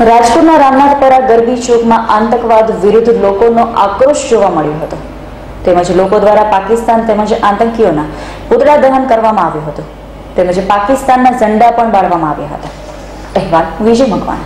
રાજકોટના રામનાથપરા ગરબી ચોકમાં આતંકવાદ વિરુદ્ધ લોકોનો આક્રોશ જોવા મળ્યો હતો. તેમજ લોકો દ્વારા પાકિસ્તાન તેમજ આતંકીઓના પુતળા દહન કરવામાં આવ્યું હતું. તેમજ પાકિસ્તાનના ઝંડા પણ બાળવામાં આવ્યા હતા. અહેવાલ વિજય મકવાણા.